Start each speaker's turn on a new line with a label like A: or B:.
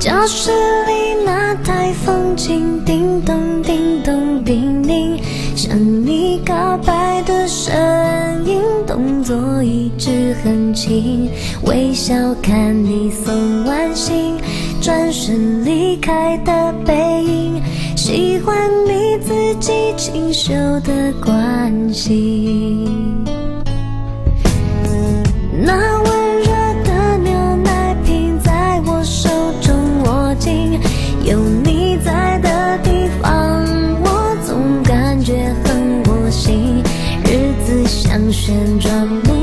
A: 教室里那台风琴，叮咚叮咚叮咛，向你告白的声音，动作一直很轻，微笑看你送完信，转身离开的背影，喜欢你自己清秀的关心。有你在的地方，我总感觉很窝心。日子像旋转木。